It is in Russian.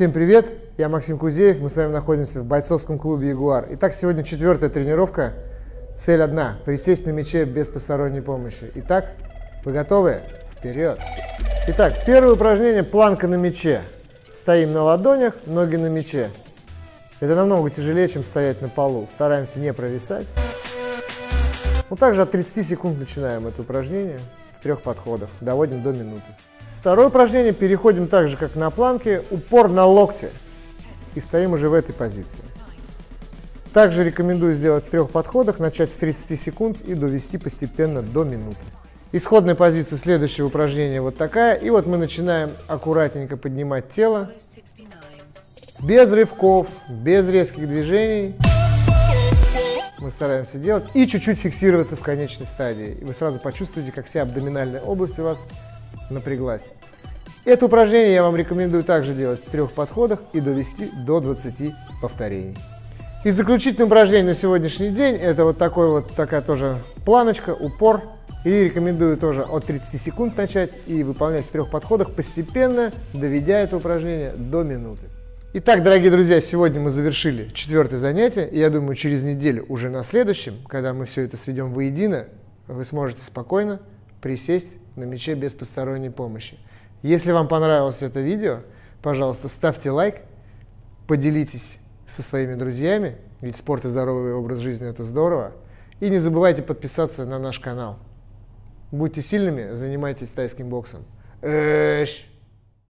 Всем привет, я Максим Кузеев, мы с вами находимся в бойцовском клубе «Ягуар». Итак, сегодня четвертая тренировка. Цель одна – присесть на мяче без посторонней помощи. Итак, вы готовы? Вперед! Итак, первое упражнение – планка на мяче. Стоим на ладонях, ноги на мяче. Это намного тяжелее, чем стоять на полу. Стараемся не провисать. Ну, также от 30 секунд начинаем это упражнение в трех подходах. Доводим до минуты. Второе упражнение. Переходим так же, как на планке. Упор на локте. И стоим уже в этой позиции. Также рекомендую сделать в трех подходах, начать с 30 секунд и довести постепенно до минуты. Исходная позиция следующего упражнения вот такая. И вот мы начинаем аккуратненько поднимать тело. Без рывков, без резких движений. Мы стараемся делать. И чуть-чуть фиксироваться в конечной стадии. И вы сразу почувствуете, как вся абдоминальная область у вас напряглась. Это упражнение я вам рекомендую также делать в трех подходах и довести до 20 повторений. И заключительное упражнение на сегодняшний день это вот такой вот такая тоже планочка, упор. И рекомендую тоже от 30 секунд начать и выполнять в трех подходах постепенно, доведя это упражнение до минуты. Итак, дорогие друзья, сегодня мы завершили четвертое занятие. И я думаю, через неделю, уже на следующем, когда мы все это сведем воедино, вы сможете спокойно присесть на мяче без посторонней помощи. Если вам понравилось это видео, пожалуйста, ставьте лайк, поделитесь со своими друзьями, ведь спорт и здоровый образ жизни – это здорово. И не забывайте подписаться на наш канал. Будьте сильными, занимайтесь тайским боксом. Эш!